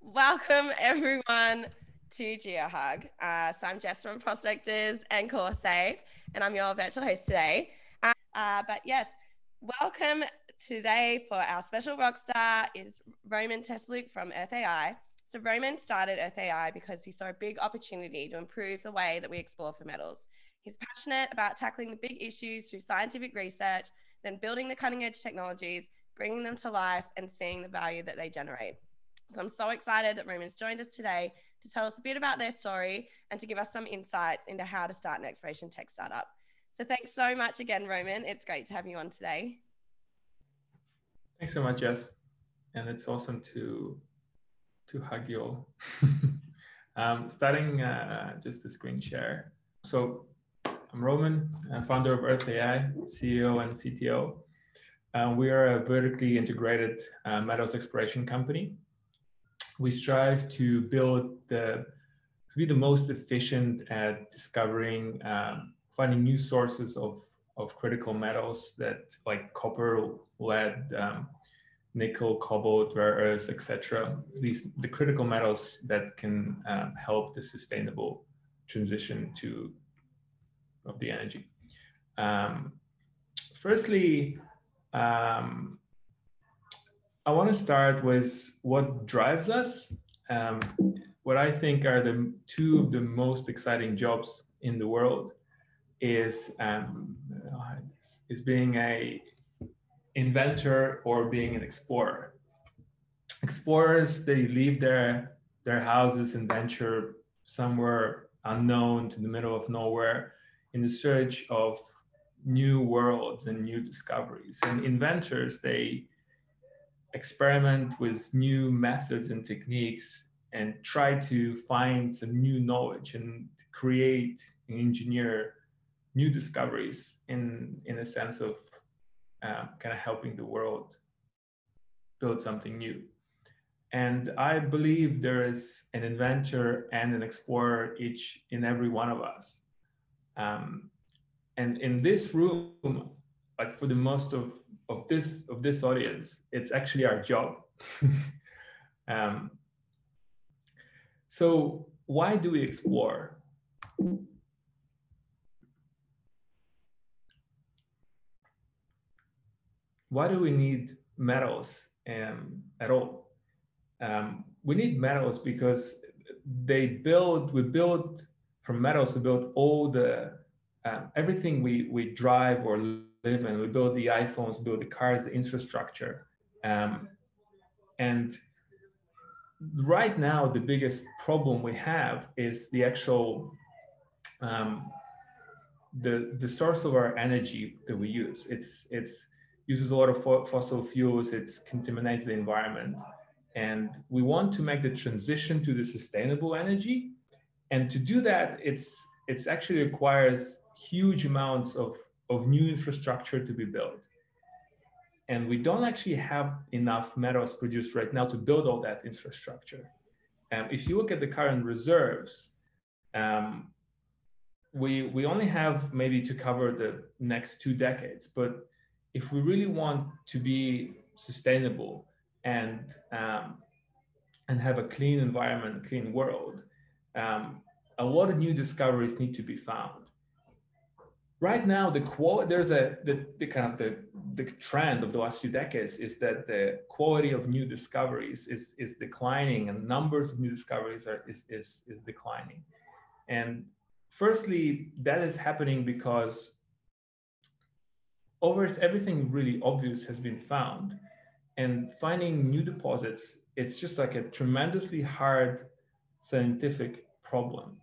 Welcome everyone to GeoHug. Uh, so I'm Jess from Prospectors and CoreSafe, and I'm your virtual host today. Uh, but yes, welcome today for our special rock star is Roman Teslyuk from Earth AI. So Roman started Earth AI because he saw a big opportunity to improve the way that we explore for metals. He's passionate about tackling the big issues through scientific research, then building the cutting edge technologies, bringing them to life, and seeing the value that they generate. So I'm so excited that Roman's joined us today to tell us a bit about their story and to give us some insights into how to start an exploration tech startup. So thanks so much again, Roman. It's great to have you on today. Thanks so much, Jess. And it's awesome to to hug you all. um, starting uh, just the screen share. So I'm Roman, founder of Earth AI, CEO and CTO. Uh, we are a vertically integrated uh, metals exploration company we strive to build the to be the most efficient at discovering um, finding new sources of of critical metals that like copper lead um, nickel cobalt rare earths etc these the critical metals that can um, help the sustainable transition to of the energy. Um, firstly um, I want to start with what drives us. Um, what I think are the two of the most exciting jobs in the world is um, is being a inventor or being an explorer. Explorers they leave their their houses and venture somewhere unknown to the middle of nowhere in the search of new worlds and new discoveries. And inventors they experiment with new methods and techniques and try to find some new knowledge and create and engineer new discoveries in in a sense of uh, kind of helping the world build something new. And i believe there is an inventor and an explorer each in every one of us. Um, and in this room like for the most of of this of this audience it's actually our job. Um, so why do we explore? Why do we need metals um, at all? Um, we need metals because they build we build from metals we build all the um, everything we we drive or live. We build the iPhones, build the cars, the infrastructure. Um, and right now, the biggest problem we have is the actual um, the the source of our energy that we use. It's it's uses a lot of fossil fuels. It contaminates the environment, and we want to make the transition to the sustainable energy. And to do that, it's it's actually requires huge amounts of of new infrastructure to be built. And we don't actually have enough metals produced right now to build all that infrastructure. Um, if you look at the current reserves, um, we, we only have maybe to cover the next two decades. But if we really want to be sustainable and, um, and have a clean environment, clean world, um, a lot of new discoveries need to be found right now the quality there's a the, the kind of the the trend of the last few decades is that the quality of new discoveries is is declining and numbers of new discoveries are is is, is declining. And firstly that is happening because over everything really obvious has been found and finding new deposits it's just like a tremendously hard scientific problem.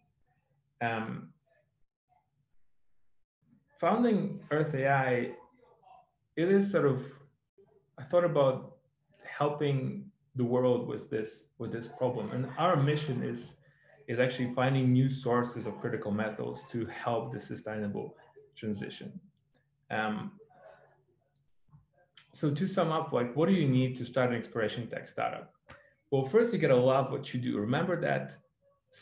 Um, founding Earth AI, it is sort of, I thought about helping the world with this with this problem, and our mission is is actually finding new sources of critical metals to help the sustainable transition. Um, so to sum up, like what do you need to start an exploration tech startup? Well, first you gotta love what you do. Remember that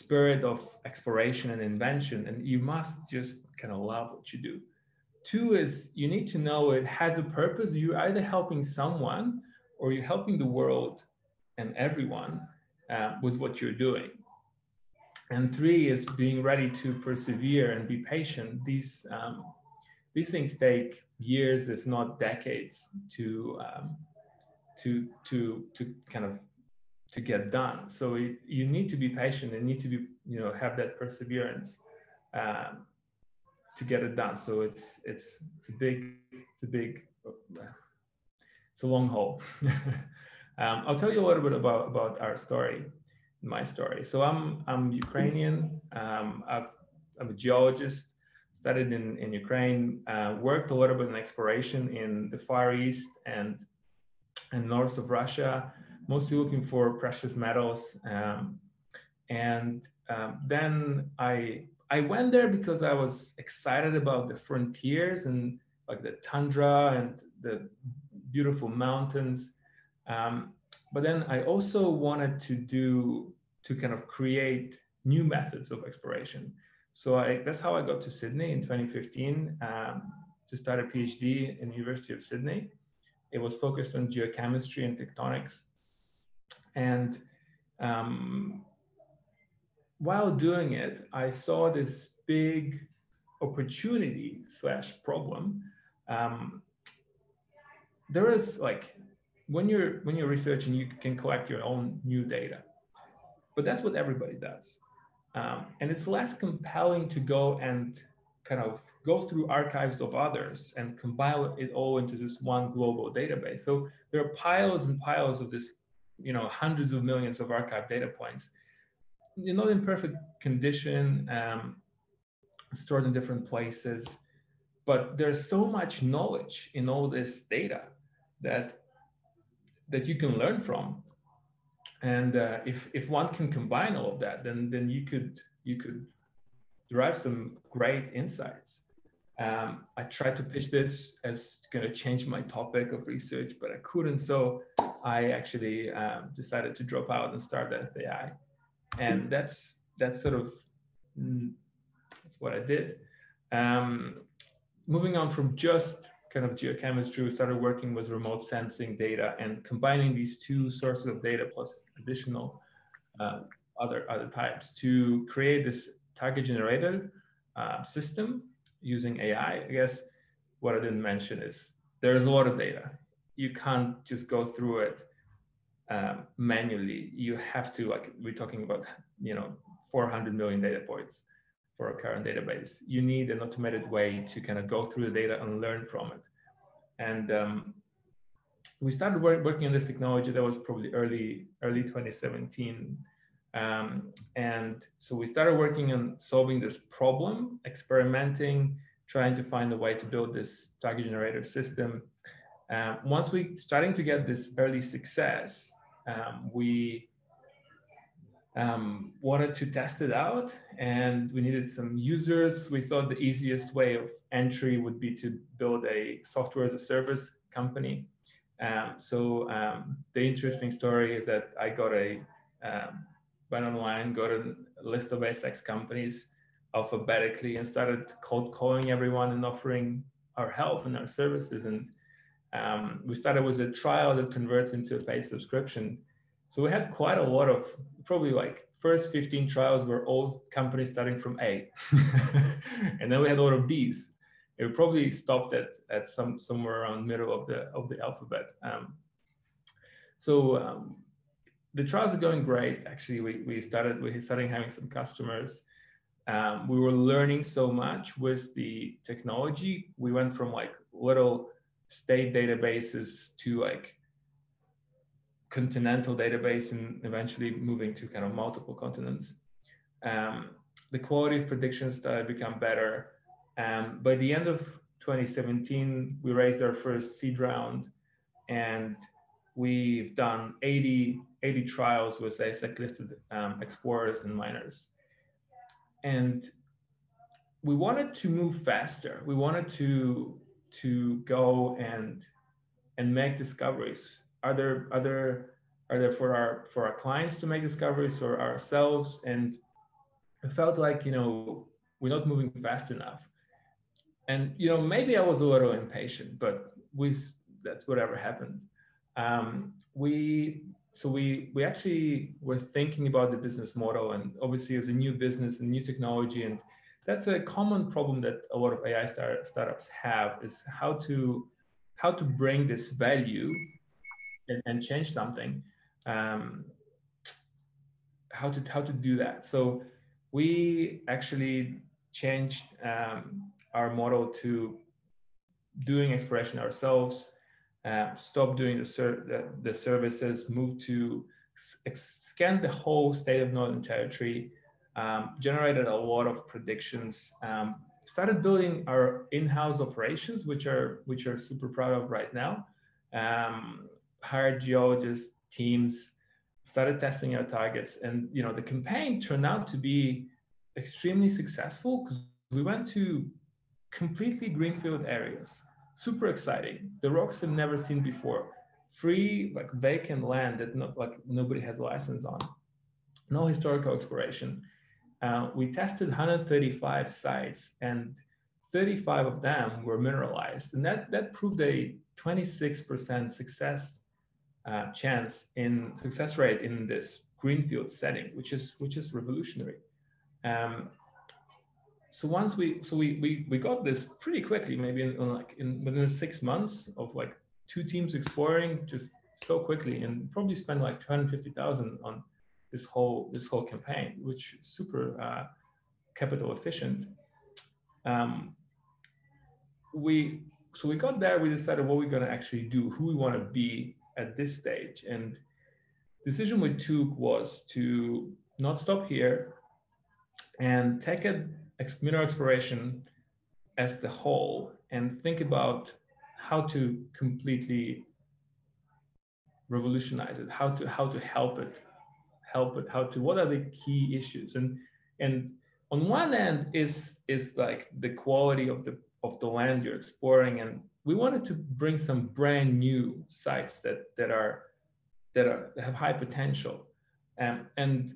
spirit of exploration and invention, and you must just kind of love what you do. Two is you need to know it has a purpose. You're either helping someone or you're helping the world and everyone. uh, with what you're doing. And three is being ready to persevere and be patient. These um, these things take years, if not decades, to um, to to to kind of to get done. So it, you need to be patient and need to be you know have that perseverance um, to get it done. So it's it's it's a big it's a big it's a long haul. um, I'll tell you a little bit about about our story, my story. So I'm I'm Ukrainian. Um, i am a geologist. Studied in in Ukraine. Uh, worked a little bit in exploration in the Far East and and north of Russia, mostly looking for precious metals. Um, and um, then I I went there because I was excited about the frontiers and like the tundra and the beautiful mountains. Um, but then I also wanted to do to kind of create new methods of exploration. So I, that's how I got to Sydney in 2015 um, to start a PhD in the University of Sydney. It was focused on geochemistry and tectonics. And um, while doing it, I saw this big opportunity slash problem. Um, there is like when you're when you're researching, you can collect your own new data, but that's what everybody does, um, and it's less compelling to go and kind of go through archives of others and compile it all into this one global database. So there are piles and piles of this, you know, hundreds of millions of archive data points you're not in perfect condition, um, stored in different places, but there's so much knowledge in all this data that that you can learn from. And uh, if if one can combine all of that, then then you could you could derive some great insights. Um, I tried to pitch this as going to change my topic of research, but I couldn't. So I actually um, decided to drop out and start Earth AI and that's that's sort of mm, that's what I did. Um, moving on from just kind of geochemistry, we started working with remote sensing data and combining these two sources of data plus additional uh, other other types to create this target generator uh, system using AI. I guess what I didn't mention is there's a lot of data. You can't just go through it um, manually, you have to like we're talking about you know 400 million data points for a current database. You need an automated way to kind of go through the data and learn from it. And um, we started work, working on this technology. That was probably early early 2017. Um, and so we started working on solving this problem, experimenting, trying to find a way to build this target generator system. Um, once we starting to get this early success, um, we um, wanted to test it out and we needed some users. We thought the easiest way of entry would be to build a software as a service company. Um, so um, the interesting story is that I got a um, went online, got a list of ASX companies alphabetically and started cold calling everyone and offering our help and our services. And um, we started with a trial that converts into a paid subscription. So we had quite a lot of, probably like first 15 trials were all companies starting from A. and then we had a lot of Bs. It probably stopped at, at some somewhere around middle of the of the alphabet. Um, so um, the trials are going great. Actually, we, we started we started having some customers. Um, we were learning so much with the technology. We went from like little state databases to like continental database and eventually moving to kind of multiple continents. Um, the quality of predictions started to become better. Um, by the end of 2017, we raised our first seed round and we've done 80, 80 trials with ASX listed um, explorers and miners. And we wanted to move faster. We wanted to to go and and make discoveries are there are there are there for our for our clients to make discoveries or ourselves and it felt like you know we're not moving fast enough and you know maybe i was a little impatient but we that's whatever happened um, we so we we actually were thinking about the business model and obviously as a new business and new technology and that's a common problem that a lot of AI start, startups have is how to how to bring this value and, and change something. Um, how to how to do that. So we actually changed um, our model to doing exploration ourselves, uh, stop doing the, ser- the, the services, move to scan the whole state of Northern Territory, um, generated a lot of predictions. Um, started building our in-house operations, which are which are super proud of right now. Um, hired geologists, teams, started testing our targets, and you know the campaign turned out to be extremely successful because we went to completely greenfield areas. Super exciting. The rocks I've never seen before. Free, like vacant land that no, like nobody has a license on. No historical exploration uh, we tested 135 sites and 35 of them were mineralized. And that, that proved a 26% success uh, chance in success rate in this greenfield setting, which is, which is revolutionary. Um, so once we, so we, we, we got this pretty quickly, maybe in, in like in within six months of like two teams exploring just so quickly and probably spent like 250,000 on this whole this whole campaign, which is super uh, capital efficient. Um, we so we got there. We decided what we're going to actually do, who we want to be at this stage, and decision we took was to not stop here and take a mineral exploration as the whole and think about how to completely revolutionize it, how to how to help it help it how to what are the key issues? And and on one end is is like the quality of the of the land you're exploring and we wanted to bring some brand new sites that that are that are that have high potential. Um, and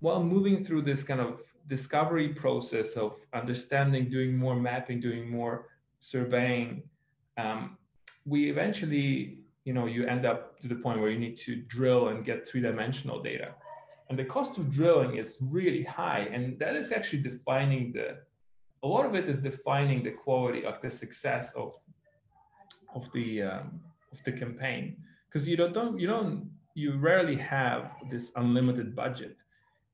while moving through this kind of discovery process of understanding doing more mapping doing more surveying um, we eventually you know you end up to the point where you need to drill and get three-dimensional data. And the cost of drilling is really high and that is actually defining the a lot of it is defining the quality of the success of of the um, of the campaign. Because you don't, don't you don't you rarely have this unlimited budget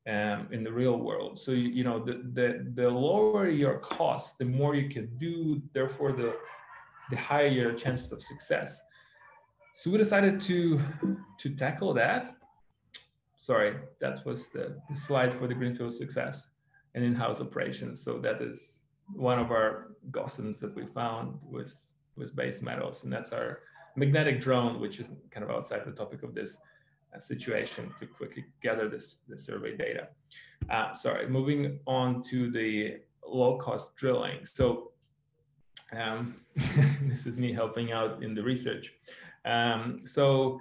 um, in the real world so you, know the, the the lower your cost the more you can do therefore the the higher your chances of success so we decided to to tackle that sorry, that was the, the slide for the Greenfield success and in-house operations. So that is one of our gossans that we found with, with base metals. And that's our magnetic drone, which is kind of outside the topic of this situation to quickly gather this, the survey data. Uh, sorry, moving on to the low cost drilling. So um, this is me helping out in the research. Um, so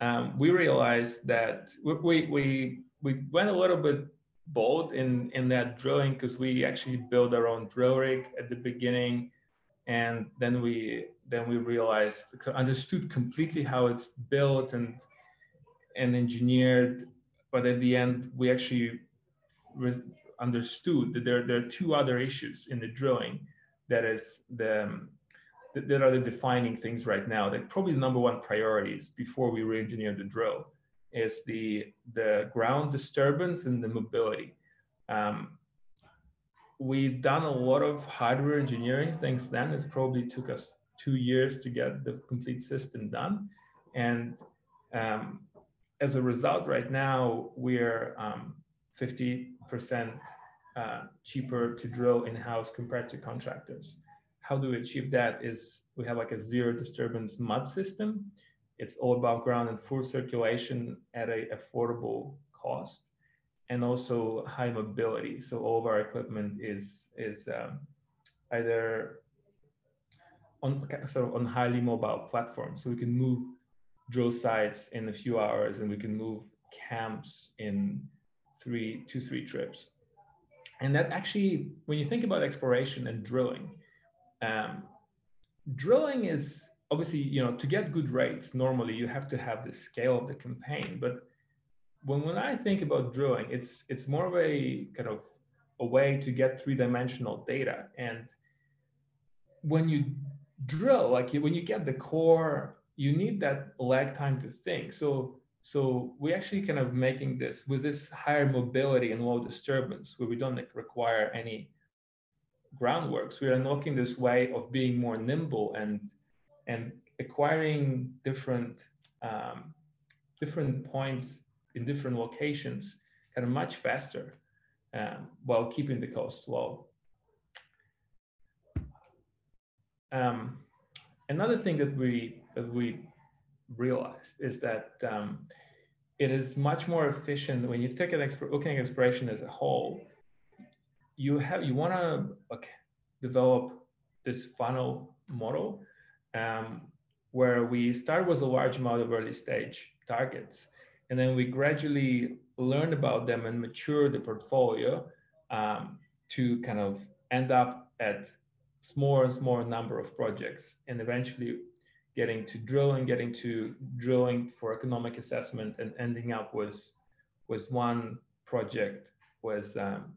um, we realized that we, we, we went a little bit bold in, in that drilling because we actually built our own drill rig at the beginning. And then we, then we realized, understood completely how it's built and, and engineered. But at the end, we actually understood that there, there are two other issues in the drilling. That is the, that are the defining things right now. That probably the number one priorities before we re-engineer the drill is the the ground disturbance and the mobility. Um, we've done a lot of hardware engineering things then. It probably took us two years to get the complete system done, and um, as a result, right now we're um, 50% uh, cheaper to drill in-house compared to contractors how do we achieve that is we have like a zero disturbance mud system. It's all above ground and full circulation at a affordable cost and also high mobility. So all of our equipment is is um, either on sort of on highly mobile platforms. So we can move drill sites in a few hours and we can move camps in three, two, three trips. And that actually, when you think about exploration and drilling, um, drilling is obviously, you know, to get good rates, normally you have to have the scale of the campaign. But when, when I think about drilling, it's it's more of a kind of a way to get three-dimensional data. And when you drill, like when you get the core, you need that lag time to think. So so we actually kind of making this with this higher mobility and low disturbance, where we don't require any groundworks. We are unlocking this way of being more nimble and and acquiring different um, different points in different locations kind of much faster um, while keeping the cost low. Um, another thing that we that we realized is that um, it is much more efficient when you take an exp- looking at exploration as a whole. You have you want to okay, develop this funnel model um, where we start with a large amount of early stage targets, and then we gradually learn about them and mature the portfolio um, to kind of end up at smaller and smaller number of projects and eventually getting to drilling, getting to drilling for economic assessment and ending up with, with one project with um,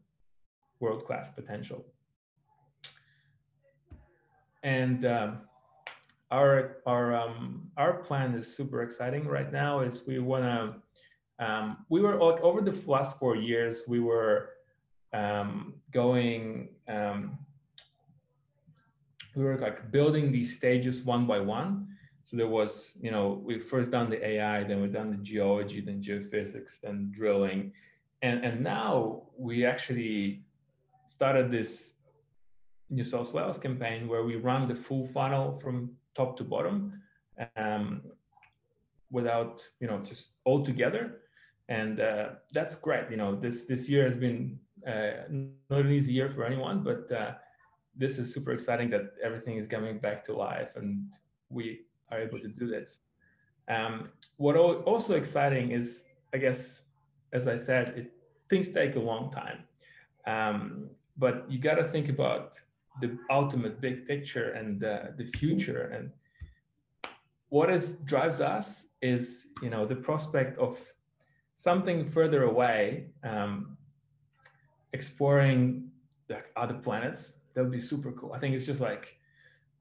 world-class potential. And um, our our um, our plan is super exciting right now. Is we want to um, we were over the last four years we were um, going um, we were like building these stages one by one. So there was, you know, we first done the AI, then we done the geology, then geophysics, then drilling. And, and now we actually started this New South Wales campaign where we run the full funnel from top to bottom um, without, you know, just all together. And uh, that's great. You know, this, this year has been uh, not an easy year for anyone, but uh, this is super exciting that everything is coming back to life and we are able to do this. Um, what also exciting is, I guess, as I said, it, things take a long time, um, but you got to think about the ultimate big picture and uh, the future. And what is drives us is, you know, the prospect of something further away, um, exploring the other planets, that would be super cool. I think it's just like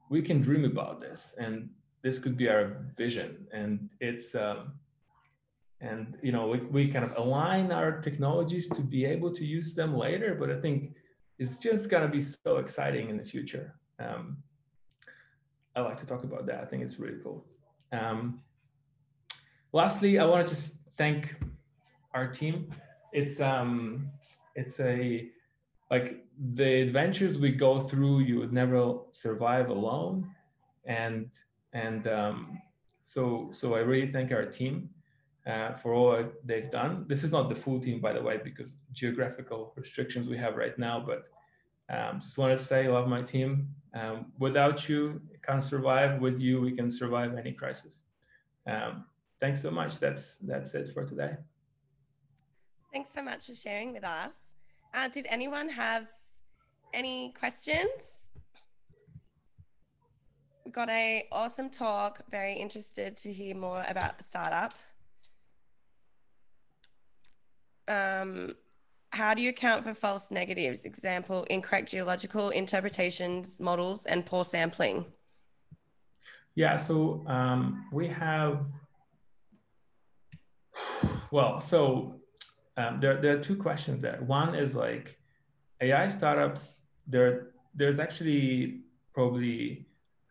we can dream about this, and this could be our vision. And it's um, and you know we, we kind of align our technologies to be able to use them later. But I think it's just gonna be so exciting in the future. Um, I like to talk about that. I think it's really cool. Um, lastly, I want to just thank our team. It's um, it's a like the adventures we go through you would never survive alone. And and um, so so i really thank our team uh, for all they've done. This is not the full team by the way because geographical restrictions we have right now but um, just wanted to say I love my team. Um, without you can't survive. With you we can survive any crisis. Um, thanks so much. That's that's it for today. Thanks so much for sharing with us. Uh, did anyone have any questions? We got a awesome talk. Very interested to hear more about the startup. Um, how do you account for false negatives? Example, incorrect geological interpretations, models, and poor sampling. Yeah, so um, we have, well, so um, there, there are two questions there. One is like AI startups, there, there's actually probably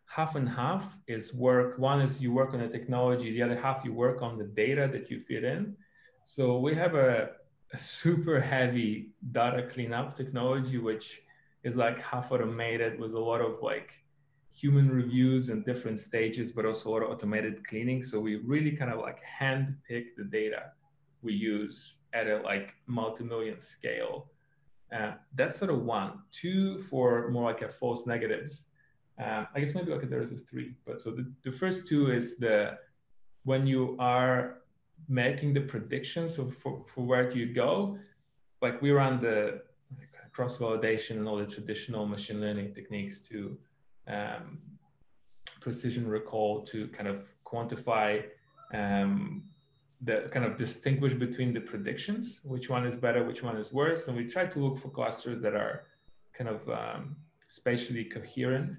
half and half is work. One is you work on the technology, the other half you work on the data that you feed in. So we have a, a super heavy data cleanup technology, which is like half automated with a lot of like human reviews and different stages, but also a lot of automated cleaning. So we really kind of like hand pick the data we use at a like multi-million scale. Uh, that's sort of one. Two for more like a false negatives. Uh, I guess maybe okay, there is a three. But so the, the first two is the when you are making the predictions of for, for where do you go, like we run the cross validation and all the traditional machine learning techniques to um, precision recall to kind of quantify um, the kind of distinguish between the predictions, which one is better, which one is worse. And we try to look for clusters that are kind of um, spatially coherent.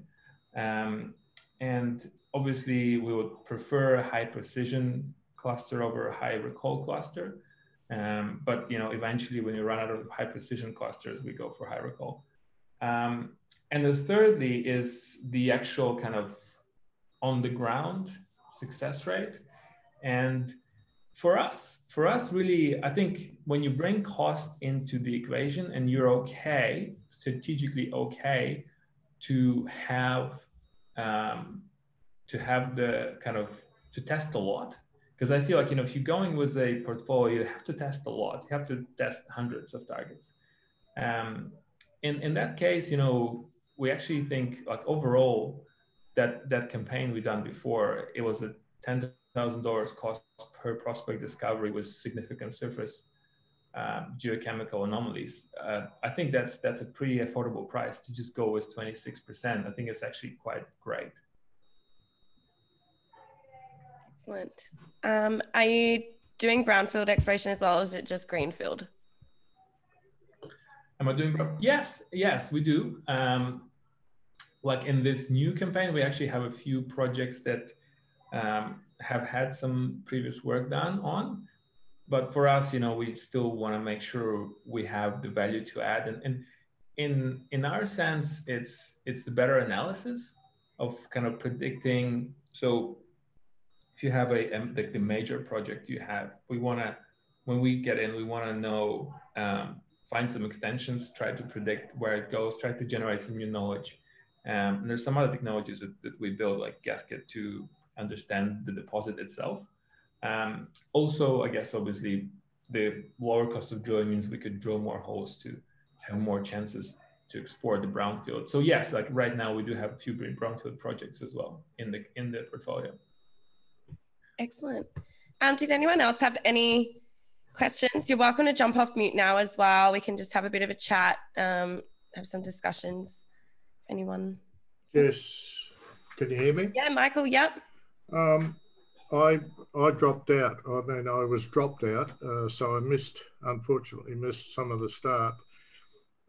Um, and obviously, we would prefer a high precision cluster over a high recall cluster. Um, but you know, eventually, when you run out of high precision clusters, we go for high recall. Um, and the thirdly is the actual kind of on the ground success rate. And for us, for us, really, I think when you bring cost into the equation and you're okay, strategically okay, to have um, to have the kind of to test a lot, because I feel like you know if you're going with a portfolio, you have to test a lot. You have to test hundreds of targets. Um, in in that case, you know, we actually think like overall that that campaign we done before, it was a ten thousand dollars cost per prospect discovery with significant surface um, geochemical anomalies. Uh, I think that's that's a pretty affordable price to just go with 26%. I think it's actually quite great. Excellent. Um, are you doing brownfield exploration as well, or is it just greenfield? Am I doing? Yes, yes, we do. Um, like in this new campaign, we actually have a few projects that um, have had some previous work done on. But for us, you know, we still want to make sure we have the value to add. And, and in in our sense, it's it's the better analysis of kind of predicting. So if you have a, like the major project you have, we want to when we get in, we want to know um, find some extensions, try to predict where it goes, try to generate some new knowledge. Um, and there's some other technologies that, that we build like Gasket to understand the deposit itself. Um, also, I guess obviously the lower cost of drilling means we could drill more holes to have more chances to explore the brownfield. So yes, like right now we do have a few brownfield projects as well in the in the portfolio. Excellent. Um, did anyone else have any questions? You're welcome to jump off mute now as well. We can just have a bit of a chat, um, have some discussions. Anyone? Yes. Can you hear me? Yeah, Michael. Yep. Um, I I dropped out. I mean, I was dropped out, uh, so I missed, unfortunately, missed some of the start.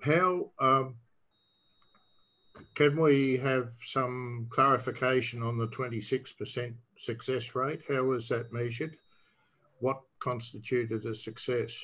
How um, can we have some clarification on the 26% success rate? How was that measured? What constituted a success?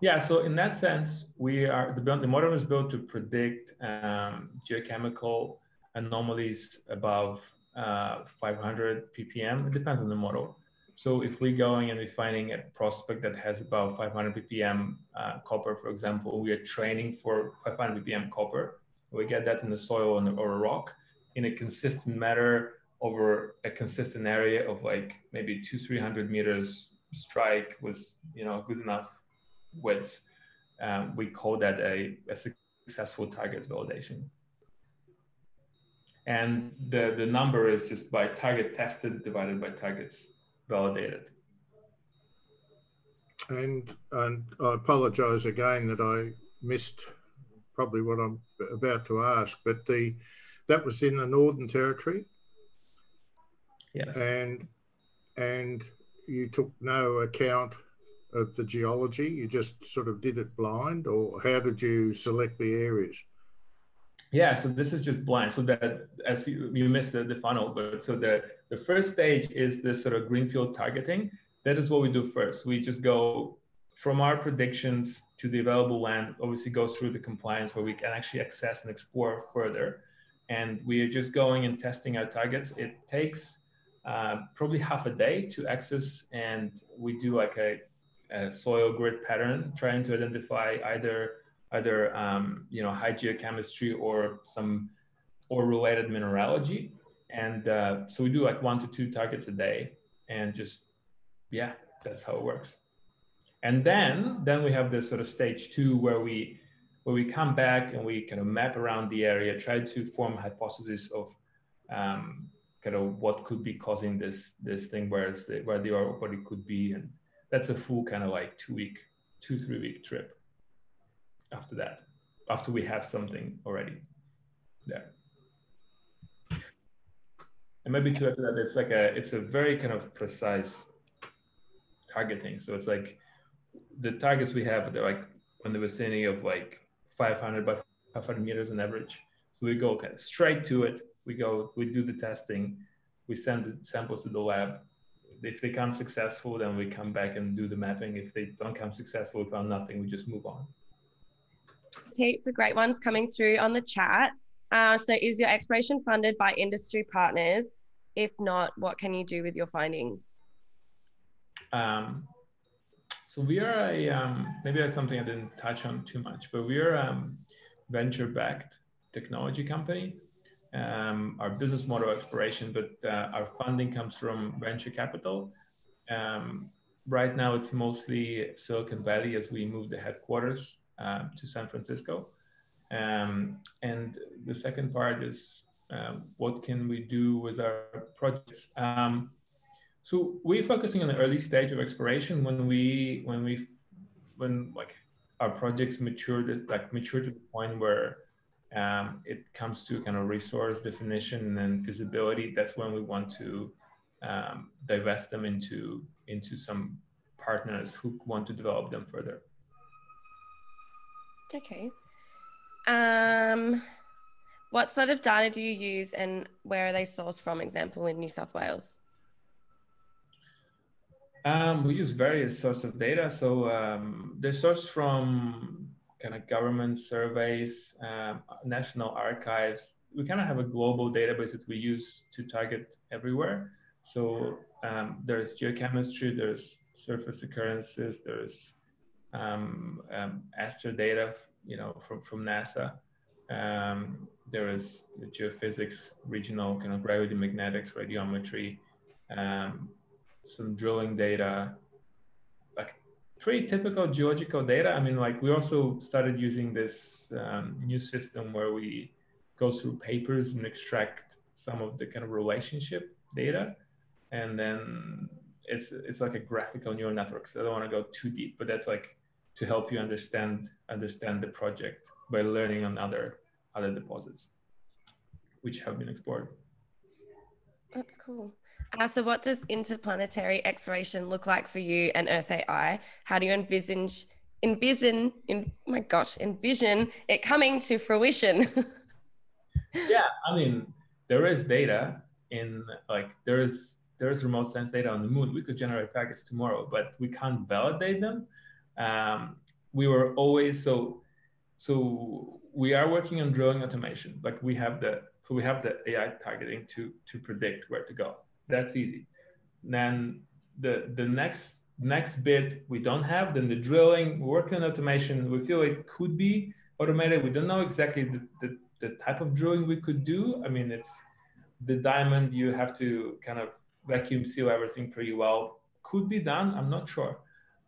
Yeah, so in that sense, we are the, the model is built to predict um, geochemical anomalies above uh, 500 ppm. It depends on the model. So if we're going and we're finding a prospect that has about 500 ppm uh, copper, for example, we are training for 500 ppm copper. We get that in the soil or a rock in a consistent manner over a consistent area of like maybe two, 300 meters strike was, you know, good enough width. Um, we call that a, a successful target validation and the, the number is just by target tested divided by targets validated. And, and I apologize again that I missed probably what I'm about to ask, but the that was in the Northern Territory. Yes. And and you took no account of the geology. You just sort of did it blind, or how did you select the areas? Yeah, so this is just blind. So that as you, you missed the, the funnel, but so the, the first stage is this sort of greenfield targeting. That is what we do first. We just go from our predictions to the available land, obviously goes through the compliance where we can actually access and explore further. And we are just going and testing our targets. It takes uh, probably half a day to access, and we do like a, a soil grid pattern, trying to identify either either um, you know high geochemistry or some or related mineralogy. And uh, so we do like one to two targets a day, and just yeah, that's how it works. And then then we have this sort of stage two where we where we come back and we kind of map around the area, try to form hypotheses of um, kind of what could be causing this this thing, where it's the, where the ore body could be, and that's a full kind of like two week, two three week trip after that, after we have something already there. and maybe to to that, it's like a it's a very kind of precise targeting. So it's like the targets we have, they're like in the vicinity of like 500 by 500 meters on average. So we go kind of straight to it. We go, we do the testing, we send the samples to the lab. If they come successful, then we come back and do the mapping. If they don't come successful, we found nothing, we just move on. Heaps of great ones coming through on the chat. Uh, so, is your exploration funded by industry partners? If not, what can you do with your findings? Um, so we are a um, maybe that's something I didn't touch on too much, but we are a um, venture-backed technology company. Um, our business model exploration, but uh, our funding comes from venture capital. Um, right now, it's mostly Silicon Valley as we move the headquarters uh, to San Francisco. Um, and the second part is um, what can we do with our projects? Um, so we're focusing on the early stage of exploration when we when we when like our projects mature to, like mature to the point where um, it comes to kind of resource definition and feasibility. That's when we want to um, divest them into into some partners who want to develop them further. Okay. Um, what sort of data do you use and where are they sourced from, example, in New South Wales? Um, we use various sorts of data. So um, they're sourced from kind of government surveys, um, national archives. We kind of have a global database that we use to target everywhere. So um, there's geochemistry, there's surface occurrences, there's um, um, ASTER data, you know, from, from NASA. Um, there is the geophysics, regional kind of gravity magnetics, radiometry, um, some drilling data, like pretty typical geological data. I mean, like we also started using this um, new system where we go through papers and extract some of the kind of relationship data, and then it's it's like a graphical neural network. So I don't want to go too deep, but that's like to help you understand understand the project by learning on other other deposits which have been explored. That's cool. Uh, so, what does interplanetary exploration look like for you and Earth AI? How do you envisage, envision, in my gosh, envision it coming to fruition? yeah, I mean, there is data in like there is there is remote sense data on the moon. We could generate packets tomorrow, but we can't validate them. Um, we were always so so we are working on drilling automation. Like we have the so we have the AI targeting to to predict where to go. That's easy. Then the the next next bit we don't have. Then the drilling, working on automation. We feel it could be automated. We don't know exactly the, the, the type of drilling we could do. I mean, it's the diamond. You have to kind of vacuum seal everything pretty well. Could be done. I'm not sure.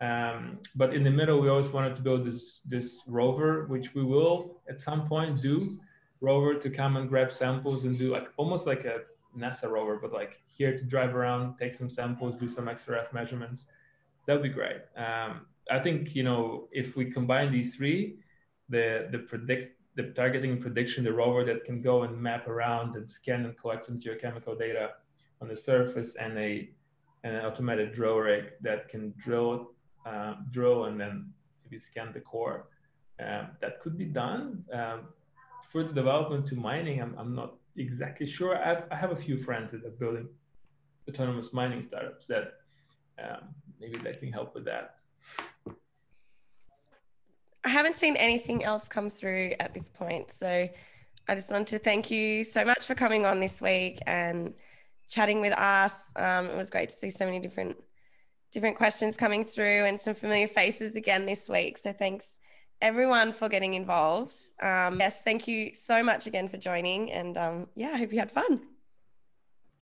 Um, but in the middle, we always wanted to build this this rover, which we will at some point do. Rover to come and grab samples and do like almost like a NASA rover, but like here to drive around, take some samples, do some XRF measurements. That would be great. Um, I think you know if we combine these three, the the predict the targeting prediction, the rover that can go and map around and scan and collect some geochemical data on the surface, and a and an automated drill rig that can drill uh, drill and then maybe scan the core. Um, that could be done. Um, further development to mining, I'm, I'm not exactly sure. I've, I have a few friends that are building autonomous mining startups that um, maybe they can help with that. I haven't seen anything else come through at this point. So I just want to thank you so much for coming on this week and chatting with us. Um, it was great to see so many different different questions coming through and some familiar faces again this week. So thanks everyone for getting involved. Um, yes, thank you so much again for joining. And um, yeah, I hope you had fun.